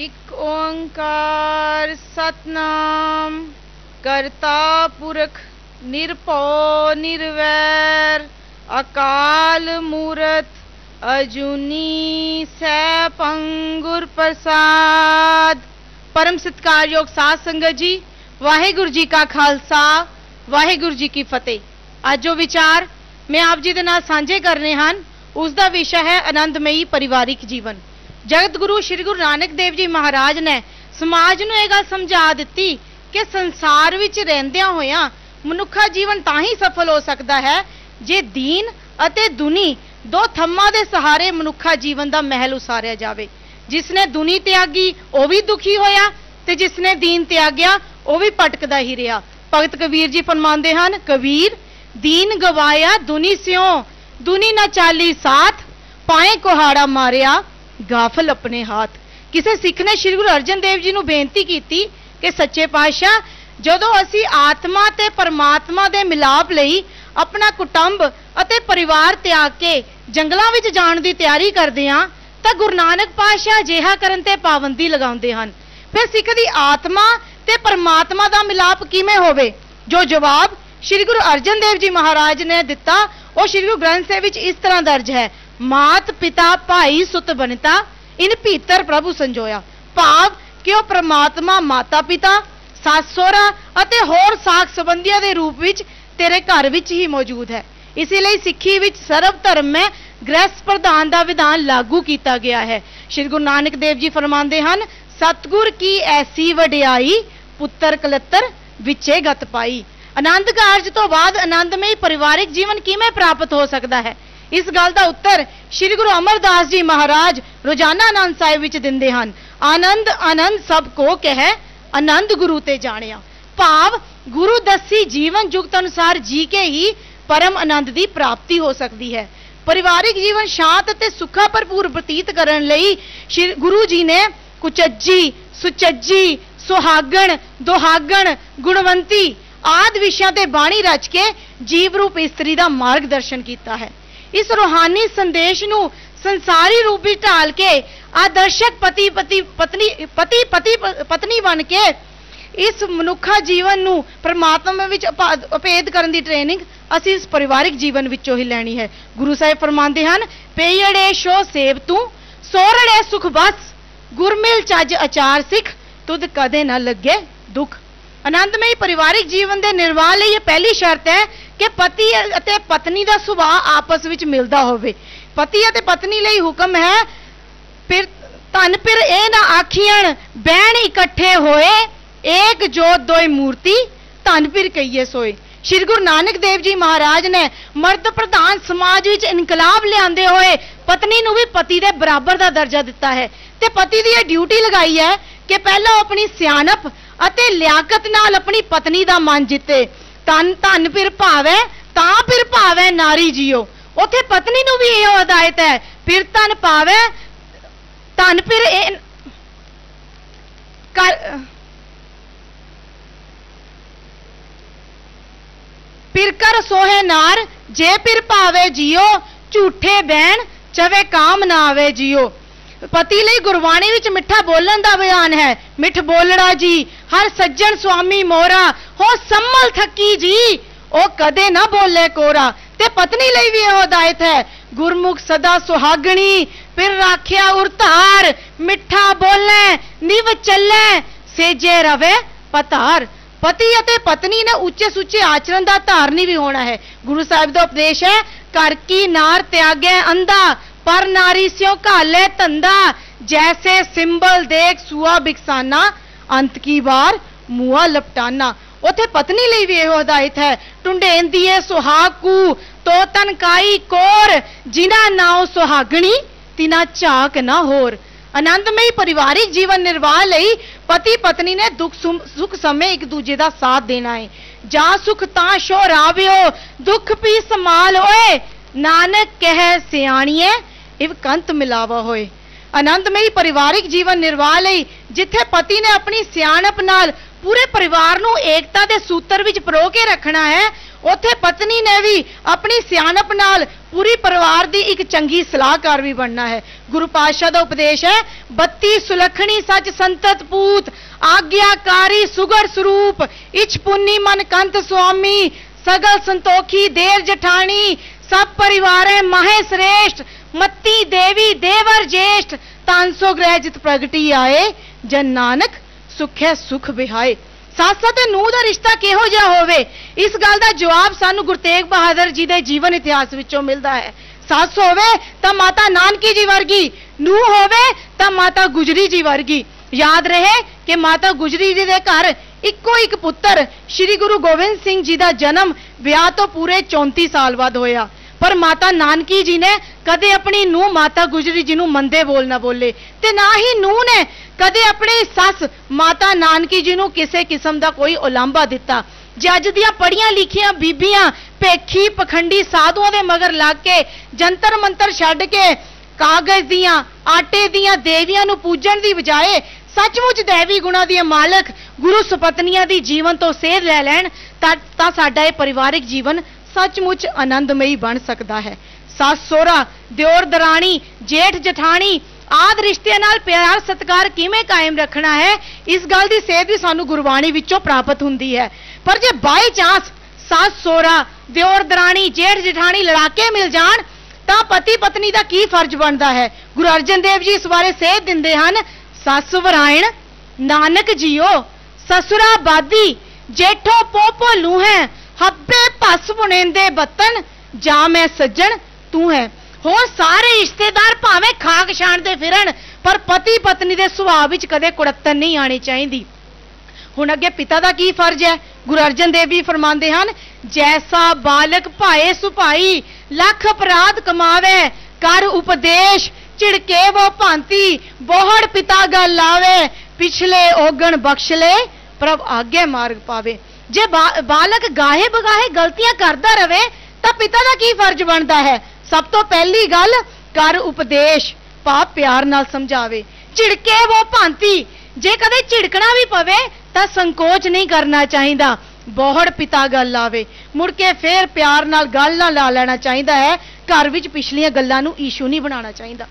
ਇੱਕ ਓੰਕਾਰ ਸਤਨਾਮ, ਕਰਤਾ ਪੁਰਖ ਨਿਰਭਉ ਨਿਰਵੈਰ, ਅਕਾਲ ਮੂਰਤ ਅਜੂਨੀ ਸੈਭੰ ਗੁਰ ਪ੍ਰਸਾਦ। ਪਰਮ ਸਤਿਕਾਰਯੋਗ ਸਾਧ ਸੰਗਤ ਜੀ, ਵਾਹਿਗੁਰੂ ਜੀ ਕਾ ਖਾਲਸਾ, ਵਾਹਿਗੁਰੂ ਜੀ ਕੀ ਫਤਿਹ। ਅੱਜ ਜੋ ਵਿਚਾਰ ਮੈਂ ਆਪ ਜੀ ਦੇ ਨਾਲ ਸਾਂਝੇ ਕਰਨੇ ਹਨ। ਉਸ ਦਾ ਵਿਸ਼ਾ ਹੈ ਆਨੰਦਮਈ ਪਰਿਵਾਰਿਕ ਜੀਵਨ। ਜਗਤ ਗੁਰੂ ਸ੍ਰੀ ਗੁਰੂ ਨਾਨਕ ਦੇਵ ਜੀ ਮਹਾਰਾਜ ਨੇ ਸਮਾਜ ਨੂੰ ਇਹ ਗੱਲ ਸਮਝਾ ਦਿੱਤੀ ਕਿ ਸੰਸਾਰ ਵਿੱਚ ਰਹਿੰਦਿਆਂ ਹੋਇਆਂ ਮਨੁੱਖਾ ਜੀਵਨ ਤਾਂ ਹੀ ਸਫਲ ਹੋ ਸਕਦਾ ਹੈ ਜੇ ਦੀਨ ਅਤੇ ਦੁਨੀ ਦੋ ਥੰਮਾਂ ਦੇ ਸਹਾਰੇ ਮਨੁੱਖਾ ਜੀਵਨ ਦਾ ਮਹਿਲ ਉਸਾਰਿਆ ਜਾਵੇ। ਜਿਸ ਨੇ ਦੁਨੀ ਤਿਆਗੀ, ਉਹ ਵੀ ਦੁਖੀ ਹੋਇਆ ਤੇ ਜਿਸ ਨੇ ਦੀਨ ਤਿਆਗਿਆ, ਉਹ ਵੀ ਭਟਕਦਾ ਹੀ ਰਿਹਾ। ਭਗਤ ਕਬੀਰ ਜੀ ਫਰਮਾਉਂਦੇ ਹਨ, ਕਬੀਰ, ਦੀਨ ਗਵਾਇਆ ਦੁਨੀ ਸਿਓ ਦੁਨੀ ਨਾ ਚਾਲੀ ਸਾਥ, ਪਾਏ ਕੁਹਾੜਾ ਮਾਰਿਆ ਗਾਫਲ ਆਪਣੇ ਹੱਥ। ਕਿਸੇ ਸਿੱਖ ਨੇ ਸ੍ਰੀ ਗੁਰੂ ਅਰਜਨ ਦੇਵ ਜੀ ਨੂੰ ਬੇਨਤੀ ਕੀਤੀ ਕਿ ਸੱਚੇ ਪਾਤਸ਼ਾਹ, ਜਦੋਂ ਅਸੀਂ ਆਤਮਾ ਤੇ ਪਰਮਾਤਮਾ ਦੇ ਮਿਲਾਪ ਲਈ ਆਪਣਾ ਕੁਟੰਬ ਅਤੇ ਪਰਿਵਾਰ ਤਿਆਗ ਕੇ ਜੰਗਲਾਂ ਵਿੱਚ ਜਾਣ ਦੀ ਤਿਆਰੀ ਕਰਦੇ ਹਾਂ, ਤਾਂ ਗੁਰੂ ਨਾਨਕ ਪਾਤਸ਼ਾਹ ਅਜਿਹਾ ਕਰਨ ਤੇ ਪਾਬੰਦੀ ਲਗਾਉਂਦੇ ਹਨ। ਫਿਰ ਸਿੱਖ ਦੀ ਆਤਮਾ ਤੇ ਪਰਮਾਤਮਾ ਦਾ ਮਿਲਾਪ ਕਿਵੇਂ ਹੋਵੇ? ਜੋ ਜਵਾਬ ਸ੍ਰੀ ਗੁਰੂ ਅਰਜਨ ਦੇਵ ਜੀ ਮਹਾਰਾਜ ਨੇ ਦਿੱਤਾ, ਉਹ ਸ੍ਰੀ ਗੁਰੂ ਗ੍ਰੰਥ ਸਾਹਿਬ ਵਿੱਚ ਇਸ ਤਰ੍ਹਾਂ ਦਰਜ ਹੈ। ਮਾਤ, ਪਿਤਾ, ਭਾਈ ਸੁਤ ਬਨਤਾ, ਇਨ ਭੀਤਰ ਪ੍ਰਭੂ ਸੰਜੋਇਆ। ਭਾਵ ਕਿ ਉਹ ਪ੍ਰਮਾਤਮਾ ਮਾਤਾ ਪਿਤਾ, ਸੱਸ ਸਹੁਰਾ ਅਤੇ ਹੋਰ ਸਾਖ ਸੰਬੰਧੀਆਂ ਦੇ ਰੂਪ ਵਿੱਚ ਤੇਰੇ ਘਰ ਵਿੱਚ ਹੀ ਮੌਜੂਦ ਹੈ। ਇਸੇ ਲਈ ਸਿੱਖੀ ਵਿੱਚ ਸਰਵ ਧਰਮ ਮੈਂ ਗ੍ਰਹਿਸਥ ਪ੍ਰਧਾਨ ਦਾ ਵਿਧਾਨ ਲਾਗੂ ਕੀਤਾ ਗਿਆ ਹੈ। ਸ਼੍ਰੀ ਗੁਰੂ ਨਾਨਕ ਦੇਵ ਜੀ ਫਰਮਾਉਂਦੇ ਹਨ, ਸਤਗੁਰ ਕੀ ਐਸੀ ਵਡਿਆਈ, ਪੁੱਤਰ ਕਲੱਤਰ, ਵਿੱਚੇ ਗਤ ਪਾਈ। ਆਨੰਦ ਕਾਰਜ ਤੋਂ ਬਾਅਦ ਆਨੰਦਮਈ ਪਰਿਵਾਰਿਕ ਜੀਵਨ ਕਿਵੇਂ ਪ੍ਰਾਪਤ ਹੋ ਸਕਦਾ ਹੈ? ਇਸ ਗੱਲ ਦਾ ਉੱਤਰ ਸ੍ਰੀ ਗੁਰੂ ਅਮਰਦਾਸ ਜੀ ਮਹਾਰਾਜ ਰੋਜ਼ਾਨਾ ਆਨੰਦ ਸਾਹਿਬ ਵਿੱਚ ਦਿੰਦੇ ਹਨ। ਆਨੰਦ ਆਨੰਦ ਸਭ ਕੋ ਕਹੈ, ਆਨੰਦ ਗੁਰੂ ਤੇ ਜਾਣਿਆ। ਭਾਵ ਗੁਰੂ ਦੱਸੀ ਜੀਵਨ ਜੁਗਤ ਅਨੁਸਾਰ ਜੀ ਕੇ ਹੀ ਪਰਮ ਆਨੰਦ ਦੀ ਪ੍ਰਾਪਤੀ ਹੋ ਸਕਦੀ ਹੈ। ਪਰਿਵਾਰਿਕ ਜੀਵਨ ਸ਼ਾਂਤ ਅਤੇ ਸੁੱਖਾ ਭਰਪੂਰ ਬਤੀਤ ਕਰਨ ਲਈ ਸ਼੍ਰੀ ਗੁਰੂ ਜੀ ਨੇ ਕੁਚੱਜੀ, ਸੁਚੱਜੀ, ਸੁਹਾਗਣ, ਦੁਹਾਗਣ, ਗੁਣਵੰਤੀ ਆਦ ਵਿਸ਼ਿਆਂ ਤੇ ਬਾਣੀ ਰਚ ਕੇ ਜੀਵ ਰੂਪ ਇਸਤਰੀ ਦਾ ਮਾਰਗਦਰਸ਼ਨ ਕੀਤਾ ਹੈ। ਇਸ ਰੋਹਾਨੀ ਸੰਦੇਸ਼ ਨੂੰ ਸੰਸਾਰੀ ਰੂਪ ਵਿੱਚ ਢਾਲ ਕੇ ਆਦਰਸ਼ਕ ਪਤੀ ਪਤੀ ਪਤਨੀ, ਪਤੀ ਪਤੀ ਪਤਨੀ ਬਣ ਕੇ ਇਸ ਮਨੁੱਖਾ ਜੀਵਨ ਨੂੰ ਪ੍ਰਮਾਤਮਾ ਵਿੱਚ ਅਪੇਦ ਕਰਨ ਦੀ ਟ੍ਰੇਨਿੰਗ ਅਸੀਂ ਇਸ ਪਰਿਵਾਰਿਕ ਜੀਵਨ ਵਿੱਚੋਂ ਹੀ ਲੈਣੀ ਹੈ। ਗੁਰੂ ਸਾਹਿਬ ਫਰਮਾਉਂਦੇ ਹਨ, ਪੇਯੜੇ ਸ਼ੋ ਸੇਵ ਤੂੰ, ਸੋਰੜੇ ਸੁਖ ਬਸ, ਗੁਰਮਿਲ ਚੱਜ ਅਚਾਰ ਸਿੱਖ, ਤੁਧ ਕਦੇ ਨਾ ਲੱਗੇ ਦੁੱਖ। ਆਨੰਦਮਈ ਪਰਿਵਾਰਿਕ ਜੀਵਨ ਦੇ ਨਿਰਵਾਹ ਲਈ ਇਹ ਪਹਿਲੀ ਸ਼ਰਤ ਹੈ ਕਿ ਪਤੀ ਅਤੇ ਪਤਨੀ ਦਾ ਸੁਭਾਅ ਆਪਸ ਵਿੱਚ ਮਿਲਦਾ ਹੋਵੇ। ਪਤੀ ਅਤੇ ਪਤਨੀ ਲਈ ਹੁਕਮ ਹੈ, ਫਿਰ ਧਨ ਫਿਰ ਇਹ ਨਾ ਆਖੀਣ ਬਹਿਣ ਇਕੱਠੇ ਹੋਏ, ਏਕ ਜੋਤ ਦੋਈ ਮੂਰਤੀ, ਧਨ ਫਿਰ ਕਹੀਏ ਸੋਏ। ਸ਼੍ਰੀ ਗੁਰੂ ਨਾਨਕ ਦੇਵ ਜੀ ਮਹਾਰਾਜ ਨੇ ਮਰਦ ਪ੍ਰਧਾਨ ਸਮਾਜ ਵਿੱਚ ਇਨਕਲਾਬ ਲਿਆਂਦੇ ਹੋਏ ਪਤਨੀ ਨੂੰ ਵੀ ਪਤੀ ਦੇ ਬਰਾਬਰ ਦਾ ਦਰਜਾ ਦਿੱਤਾ ਹੈ। ਤੇ ਪਤੀ ਦੀ ਇਹ ਡਿਊਟੀ ਲਗਾਈ ਹੈ ਕਿ ਪਹਿਲਾਂ ਉਹ ਆਪਣੀ ਸਿਆਣਪ ਅਤੇ ਲਿਆਕਤ ਨਾਲ ਆਪਣੀ ਪਤਨੀ ਦਾ ਮਨ ਜਿੱਤੇ। ਤਨ ਧਨ ਫਿਰ ਭਾਵੇ, ਤਾਂ ਫਿਰ ਭਾਵੇ ਨਾਰੀ ਜੀਓ। ਉਥੇ ਪਤਨੀ ਨੂੰ ਵੀ ਇਹ ਹਦਾਇਤ ਹੈ, ਫਿਰ ਤਨ ਪਾਵੇ ਧਨ ਫਿਰ ਇਹ ਕਰ ਕਰ ਸੋਹੇ ਨਾਰ, ਜੇ ਫਿਰ ਭਾਵੇ ਜੀਓ, ਝੂਠੇ ਬਹਿਣ, ਚਵੇ ਕਾਮ ਨਾ ਆਵੇ ਜੀਓ। ਪਤੀ ਲਈ ਗੁਰਬਾਣੀ ਵਿੱਚ ਮਿੱਠਾ ਬੋਲਣ ਦਾ ਬਿਆਨ ਹੈ। ਮਿੱਠ ਬੋਲਣਾ ਜੀ, ਹਰ ਸੱਜਣ ਸੁਆਮੀ ਮੋਰਾ ਹੋ ਸੰਮਲ ਥੱਕੀ ਜੀ, ਉਹ ਕਦੇ ਨਾ ਬੋਲੇ ਕੋਰਾ। ਤੇ ਪਤਨੀ ਲਈ ਵੀ ਇਹ ਹਦਾਇਤ ਹੈ। ਗੁਰਮੁਖ ਸਦਾ ਸੁਹਾਗਣੀ, ਫਿਰ ਰਾਖਿਆ ਉਰਤਾਰ, ਮਿੱਠਾ ਬੋਲੇ, ਨਿਵ ਚੱਲੇ, ਸੇਜੇ ਰਵੇ ਪਤਾਰ। ਪਤੀ ਅਤੇ ਪਤਨੀ ਨੇ ਉੱਚੇ ਸੁੱਚੇ ਆਚਰਣ ਦਾ ਧਾਰਨੀ ਵੀ ਹੋਣਾ ਹੈ। ਗੁਰੂ ਸਾਹਿਬ ਦਾ ਉਪਦੇਸ਼ ਹੈ ਕਰ ਕੀ ਨਾਰ ਤਿਆਗੇ ਅੰਦਾ ਪਰ ਨਾਰੀ ਸਿਓ ਘਾਲੇ ਧੰਦਾ, ਜੈਸੇ ਸਿੰਬਲ ਦੇਖ ਸੁਆ ਬਿਕਸਾਨਾ, ਅੰਤ ਕੀ ਵਾਰ ਮੂਆ ਲਪਟਾਨਾ। ਉਥੇ ਪਤਨੀ ਲਈ ਵੀ ਇਹੋ ਹਦਾਇਤ ਹੈ ਟੁੰਡੇਂਦੀ ਏ ਸੁਹਾਗੂ ਤੋ ਕਾਈ ਕੋਰ ਜਿਨਾ ਨਾਉ ਸੁਹਾਗਣੀ, ਤਿਨਾ ਝਾਕ ਨਾ ਹੋਰ। ਆਨੰਦਮਈ ਪਰਿਵਾਰਿਕ ਜੀਵਨ ਨਿਰਵਾਹ ਲਈ ਪਤੀ ਪਤਨੀ ਨੇ ਦੁੱਖ ਸੁੱਖ ਸਮੇਂ ਇੱਕ ਦੂਜੇ ਦਾ ਸਾਥ ਦੇਣਾ ਹੈ ਜਾਂ ਸੁਖ ਤਾਂ ਸ਼ੋਰ ਆਵਿਓ ਦੁੱਖ ਵੀ ਸਮਾਲ ਓਏ ਨਾਨਕ ਕਹਿ ਸਿਆਣੀਏ ਇਵ ਕੰਤ ਮਿਲਾਵਾ ਹੋਏ ਆਨੰਦਮਈ ਪਰਿਵਾਰਿਕ ਜੀਵਨ ਨਿਰਵਾਹ ਲਈ ਜਿੱਥੇ ਪਤੀ ਨੇ ਆਪਣੀ ਸਿਆਣਪ ਨਾਲ ਪੂਰੇ ਪਰਿਵਾਰ ਨੂੰ ਏਕਤਾ ਦੇ ਸੂਤਰ ਵਿੱਚ ਪਰੋ ਕੇ ਰੱਖਣਾ ਹੈ ਉੱਥੇ ਪਤਨੀ ਨੇ ਵੀ ਆਪਣੀ ਸਿਆਣਪ ਨਾਲ ਪੂਰੀ ਪਰਿਵਾਰ ਦੀ ਇੱਕ ਚੰਗੀ ਸਲਾਹਕਾਰ ਵੀ ਬਣਨਾ ਹੈ ਗੁਰੂ ਪਾਤਸ਼ਾਹ ਦਾ ਉਪਦੇਸ਼ ਹੈ 32 ਸੁਲਖਣੀ ਸੱਚ ਸੰਤਤ ਪੂਤ ਆਗਿਆਕਾਰੀ ਸੁਗਰ ਸਰੂਪ ਇਚ ਪੁੰਨੀ ਮਨ ਕੰਤ ਸੁਆਮੀ ਸਗਲ ਸੰਤੋਖੀ ਦੇਰ ਜਠਾਣੀ ਸਭ ਪਰਿਵਾਰੇ ਮਹੇ ਸ੍ਰੇਸ਼ਟ ਮੱਤੀ ਦੇਵੀ ਦੇਵਰ ਜੇਸ਼ਟ ਤਾਂਸੋ ਗ੍ਰਹਿ ਜਿਤ ਪ੍ਰਗਟੀ ਆਏ, ਜਨ ਨਾਨਕ ਸੁਖੈ ਸੁਖ ਵਿਹਾਏ। ਸੱਸ ਤੇ ਨੂੰਹ ਦਾ ਰਿਸ਼ਤਾ ਕਿਹੋ ਜਿਹਾ ਹੋਵੇ? ਇਸ ਗੱਲ ਦਾ ਜਵਾਬ ਸਾਨੂੰ ਗੁਰੂ ਤੇਗ ਬਹਾਦਰ ਜੀ ਦੇ ਜੀਵਨ ਇਤਿਹਾਸ ਵਿੱਚੋਂ ਮਿਲਦਾ ਹੈ। ਸੱਸ ਹੋਵੇ ਤਾਂ ਮਾਤਾ ਨਾਨਕੀ ਜੀ ਵਰਗੀ, ਨੂੰਹ ਹੋਵੇ ਤਾਂ ਮਾਤਾ ਗੁਜਰੀ ਜੀ ਵਰਗੀ। ਯਾਦ ਰਹੇ ਕਿ ਮਾਤਾ ਗੁਜਰੀ ਜੀ ਦੇ ਘਰ ਇੱਕੋ ਇੱਕ ਪੁੱਤਰ, ਸ੍ਰੀ ਗੁਰੂ ਗੋਬਿੰਦ ਸਿੰਘ ਜੀ ਦਾ ਜਨਮ ਵਿਆਹ ਤੋਂ ਪੂਰੇ 34 ਸਾਲ ਬਾਅਦ ਹੋਇਆ। ਪਰ ਮਾਤਾ ਨਾਨਕੀ ਜੀ ਨੇ ਕਦੇ ਆਪਣੀ ਨੂੰ ਮਾਤਾ ਗੁਜਰੀ ਜੀ ਨੂੰ ਮੰਦੇ ਬੋਲ ਨਾ ਬੋਲੇ ਤੇ ਨਾ ਹੀ ਨੂੰ ਨੇ ਕਦੇ ਆਪਣੀ ਸੱਸ ਮਾਤਾ ਨਾਨਕੀ ਜੀ ਨੂੰ ਕਿਸੇ ਕਿਸਮ ਦਾ ਕੋਈ ਉਲਾਂਭਾ ਦਿੱਤਾ। ਜੱਜ ਦੀਆਂ ਪੜੀਆਂ ਲਿਖੀਆਂ ਬੀਬੀਆਂ ਭੇਖੀ ਪਖੰਡੀ ਸਾਧੂਆਂ ਦੇ ਮਗਰ ਲੱਗ ਕੇ ਜੰਤਰ ਮੰਤਰ ਛੱਡ ਕੇ ਕਾਗਜ਼ ਦੀਆਂ, ਆਟੇ ਦੀਆਂ ਦੇਵੀਆਂ ਨੂੰ ਪੂਜਣ ਦੀ ਬਜਾਏ ਸੱਚਮੁੱਚ ਦੇਵੀ ਗੁਣਾ ਦੀਆਂ ਮਾਲਕ ਗੁਰੂ ਸੁਪਤਨੀਆਂ ਦੀ ਜੀਵਨ ਤੋਂ ਸੇਧ ਲੈ ਲੈਣ ਤਾਂ ਸਾਡਾ ਇਹ ਪਰਿਵਾਰਿਕ ਜੀਵਨ ਸੱਚਮੁੱਚ ਆਨੰਦਮਈ ਬਣ ਸਕਦਾ ਹੈ। ਸੱਸ, ਸੋਹਰਾ, ਦਿਓਰ, ਦਰਾਣੀ, ਜੇਠ, ਜਠਾਣੀ, ਆਦ ਰਿਸ਼ਤੇ ਨਾਲ ਪਿਆਰ, ਸਤਕਾਰ ਕਿਵੇਂ ਕਾਇਮ ਰੱਖਣਾ ਹੈ, ਇਸ ਗੱਲ ਦੀ ਸੇਧ ਵੀ ਸਾਨੂੰ ਗੁਰਬਾਣੀ ਵਿੱਚੋਂ ਪ੍ਰਾਪਤ ਹੁੰਦੀ ਹੈ। ਪਰ ਜੇ ਬਾਈ ਚਾਂਸ ਸੱਸ, ਸੋਹਰਾ, ਦਿਓਰ, ਦਰਾਣੀ, ਜੇਠ, ਜਠਾਣੀ ਲੜਾਕੇ ਮਿਲ ਜਾਣ, ਤਾਂ ਪਤੀ ਪਤਨੀ ਦਾ ਕੀ ਫਰਜ਼ ਬਣਦਾ ਹੈ? ਗੁਰੂ ਅਰਜਨ ਦੇਵ ਜੀ ਇਸ ਬਾਰੇ ਸੇਧ ਦਿੰਦੇ ਹਨ, ਸੱਸ ਵਰਾਇਣ, ਨਾਨਕ ਜੀਓ, ਸਸੁਰਾ ਬਾਦੀ, ਜੇਠੋ ਪੋਪੋ ਲੂਹੈ ਹੱਬੇ ਭਸ ਬੁਣੇਂਦੇ ਬਤਨ ਜਾਂ ਮੈਂ ਸੱਜਣ, ਤੂੰ ਹੈ। ਹੋਰ ਸਾਰੇ ਰਿਸ਼ਤੇਦਾਰ ਭਾਵੇਂ ਖਾਕ ਛਾਣਦੇ ਫਿਰਨ, ਪਰ ਪਤੀ ਪਤਨੀ ਦੇ ਸੁਭਾਅ ਵਿੱਚ ਕਦੇ ਕੁੜੱਤਨ ਨਹੀਂ ਆਣੀ ਚਾਹੀਦੀ। ਹੁਣ ਅੱਗੇ ਪਿਤਾ ਦਾ ਕੀ ਫਰਜ਼ ਹੈ? ਗੁਰੂ ਅਰਜਨ ਦੇਵ ਜੀ ਫਰਮਾਉਂਦੇ ਹਨ, ਜੈਸਾ ਬਾਲਕ ਭਾਏ ਸੁਭਾਈ, ਲੱਖ ਅਪਰਾਧ ਕਮਾਵੇ, ਕਰ ਉਪਦੇਸ਼, ਝਿੜਕੇ ਉਹ ਭਾਂਤੀ, ਬੋਹੜ ਪਿਤਾ ਗੱਲ ਆਵੇ ਪਿਛਲੇ ਓਗਣ ਬਖਸ਼ ਲੈ, ਪ੍ਰਭ ਆਗੇ ਮਾਰਗ ਪਾਵੇ। ਜੇ ਬਾਲਕ ਗਾਹੇ ਬਗਾਹੇ ਗਲਤੀਆਂ ਕਰਦਾ ਰਵੇ, ਤਾਂ ਪਿਤਾ ਦਾ ਕੀ ਫਰਜ਼ ਬਣਦਾ ਹੈ? ਸਭ ਤੋਂ ਪਹਿਲੀ ਗੱਲ, ਕਰ ਉਪਦੇਸ਼, ਪਾਪ ਪਿਆਰ ਨਾਲ ਸਮਝਾਵੇ। ਝਿੜਕੇ ਉਹ ਭਾਂਤੀ, ਜੇ ਕਦੇ ਝਿੜਕਣਾ ਵੀ ਪਵੇ, ਤਾਂ ਸੰਕੋਚ ਨਹੀਂ ਕਰਨਾ ਚਾਹੀਦਾ। ਬੋਹੜ ਪਿਤਾ ਗੱਲ ਆਵੇ ਮੁੜ ਕੇ ਫੇਰ ਪਿਆਰ ਨਾਲ ਗੱਲ ਨਾ ਲਾ ਲੈਣਾ ਚਾਹੀਦਾ ਹੈ। ਘਰ ਵਿੱਚ ਪਿਛਲੀਆਂ ਗੱਲਾਂ ਨੂੰ ਈਸ਼ੂ ਨਹੀਂ ਬਣਾਉਣਾ ਚਾਹੀਦਾ।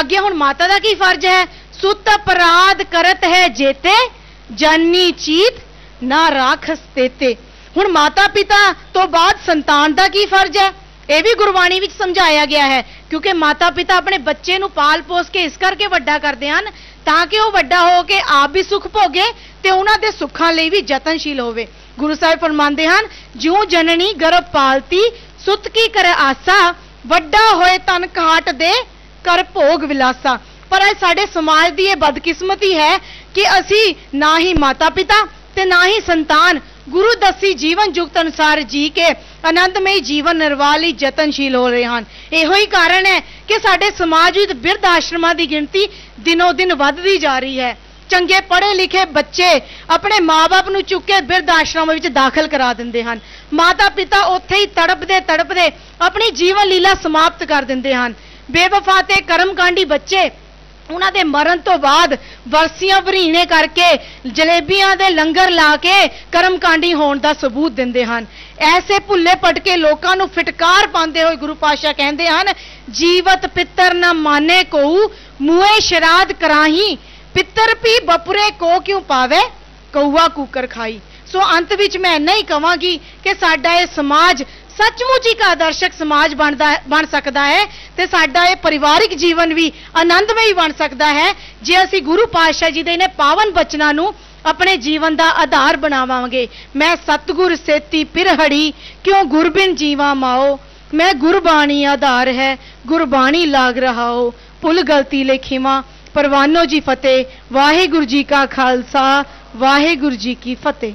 ਅੱਗੇ ਹੁਣ ਮਾਤਾ ਦਾ ਕੀ ਫਰਜ਼ ਹੈ? ਸੁੱਤ ਅਪਰਾਧ ਕਰਤ ਹੈ ਜੇਤੇ, ਜਾਨੀ ਚੀਤ ਨਾ ਰਾਖਸ ਤੇਤੇ। ਹੁਣ ਮਾਤਾ ਪਿਤਾ ਤੋਂ ਬਾਅਦ ਸੰਤਾਨ ਦਾ ਕੀ ਫਰਜ਼ ਹੈ? ਇਹ ਵੀ ਗੁਰਬਾਣੀ ਵਿੱਚ ਸਮਝਾਇਆ ਗਿਆ ਹੈ, ਕਿਉਂਕਿ ਮਾਤਾ ਪਿਤਾ ਆਪਣੇ ਬੱਚੇ ਨੂੰ ਪਾਲ ਪੋਸ ਕੇ ਇਸ ਕਰਕੇ ਵੱਡਾ ਕਰਦੇ ਹਨ, ਤਾਂ ਕਿ ਉਹ ਵੱਡਾ ਹੋ ਕੇ ਆਪ ਵੀ ਸੁਖ ਭੋਗੇ ਤੇ ਉਹਨਾਂ ਦੇ ਸੁੱਖਾਂ ਲਈ ਵੀ ਯਤਨਸ਼ੀਲ ਹੋਵੇ। ਗੁਰੂ ਸਾਹਿਬ ਫਰਮਾਉਂਦੇ ਹਨ, ਜਿਉ ਜਨਨੀ ਗਰਭ ਪਾਲਤੀ, ਸੁਤ ਕੀ ਕਰ ਆਸਾ, ਵੱਡਾ ਹੋਏ ਤਨ ਕਾਟ ਦੇ ਕਰ ਭੋਗ ਵਿਲਾਸਾ। ਪਰ ਇਹ ਸਾਡੇ ਸਮਾਜ ਦੀ ਇਹ ਬਦਕਿਸਮਤੀ ਹੈ ਕਿ ਅਸੀਂ ਨਾ ਹੀ ਮਾਤਾ ਪਿਤਾ ਤੇ ਨਾ ਹੀ ਸੰਤਾਨ। ਗੁਰੂ ਦਸੀ ਜੀਵਨ ਜੁਗਤ ਅਨੁਸਾਰ ਜੀ ਕੇ ਆਨੰਦਮਈ ਜੀਵਨ ਨਿਰਵਾਹ ਲਈ ਯਤਨਸ਼ੀਲ ਹੋ ਰਹੇ ਹਨ। ਇਹੋ ਹੀ ਕਾਰਨ ਹੈ ਕਿ ਸਾਡੇ ਸਮਾਜ ਵਿੱਚ ਬਿਰਧ ਆਸ਼ਰਮਾਂ ਦੀ ਗਿਣਤੀ ਦਿਨੋ ਦਿਨ ਵੱਧਦੀ ਜਾ ਰਹੀ ਹੈ। ਚੰਗੇ ਪੜ੍ਹੇ ਲਿਖੇ ਬੱਚੇ ਆਪਣੇ ਮਾਪੇ ਨੂੰ ਚੁੱਕ ਕੇ ਬਿਰਧ ਆਸ਼ਰਮ ਵਿੱਚ ਦਾਖਲ ਕਰਾ ਦਿੰਦੇ ਹਨ। ਮਾਤਾ ਪਿਤਾ ਉੱਥੇ ਹੀ ਤੜਪਦੇ ਤੜਪਦੇ ਆਪਣੀ ਜੀਵਨ ਲੀਲਾ ਸਮਾਪਤ ਕਰ ਦਿੰਦੇ ਹਨ। ਬੇਵਫਾ ਤੇ ਕਰਮਕਾਂਡੀ ਬੱਚੇ ਉਹਨਾਂ ਦੇ ਮਰਨ ਤੋਂ ਬਾਅਦ ਵਰਸੀਆਂ ਭਰੀਣੇ ਕਰਕੇ ਜਲੇਬੀਆਂ ਦੇ ਲੰਗਰ ਲਾ ਕੇ ਕਰਮਕਾਂਡੀ ਹੋਣ ਦਾ ਸਬੂਤ ਦਿੰਦੇ ਹਨ। ਐਸੇ ਭੁੱਲੇ ਪਟਕੇ ਲੋਕਾਂ ਨੂੰ ਫਟਕਾਰ ਪਾਉਂਦੇ ਹੋਏ ਗੁਰੂ ਪਾਸ਼ਾ ਕਹਿੰਦੇ ਹਨ, ਜੀਵਤ ਪਿੱਤਰ ਨਾ ਮਾਨੇ ਕੋ ਮੂਏ ਸ਼ਰਾਦ ਕਰਾਹੀ, ਪਿੱਤਰ ਵੀ ਬਪੁਰੇ ਕੋ ਕਿਉ ਪਾਵੇ? ਕਊਆ ਕੂਕਰ ਖਾਈ। ਸੋ ਅੰਤ ਵਿੱਚ ਮੈਂ ਇੰਨਾ ਹੀ ਕਵਾਂਗੀ ਕਿ ਸਾਡਾ ਇਹ ਸਮਾਜ ਸੱਚਮੁੱਚ ਇੱਕ ਆਦਰਸ਼ਕ ਸਮਾਜ ਬਣਦਾ ਬਣ ਸਕਦਾ ਹੈ ਤੇ ਸਾਡਾ ਇਹ ਪਰਿਵਾਰਿਕ ਜੀਵਨ ਵੀ ਆਨੰਦਮਈ ਬਣ ਸਕਦਾ ਹੈ ਜੇ ਅਸੀਂ ਗੁਰੂ ਪਾਤਸ਼ਾਹ ਜੀ ਦੇ ਨੇ ਪਾਵਨ ਬਚਨਾਂ ਨੂੰ ਆਪਣੇ ਜੀਵਨ ਦਾ ਆਧਾਰ ਬਣਾਵਾਂਗੇ। ਮੈਂ ਸਤਗੁਰ ਸੇਤੀ ਪਿਰਹੜੀ ਕਿਉਂ ਗੁਰਬਿਨ ਜੀਵਾ ਮਾਓ? ਮੈਂ ਗੁਰਬਾਣੀ ਆਧਾਰ ਹੈ, ਗੁਰਬਾਣੀ ਲਾਗ ਰਹਾਓ। ਭੁੱਲ ਗਲਤੀ ਲੇਖੀਵਾ ਪਰਵਾਨੋ ਜੀ ਫਤਿਹ, ਵਾਹਿਗੁਰੂ ਜੀ ਕਾ ਖਾਲਸਾ, ਵਾਹਿਗੁਰੂ ਜੀ ਕੀ ਫਤਿਹ।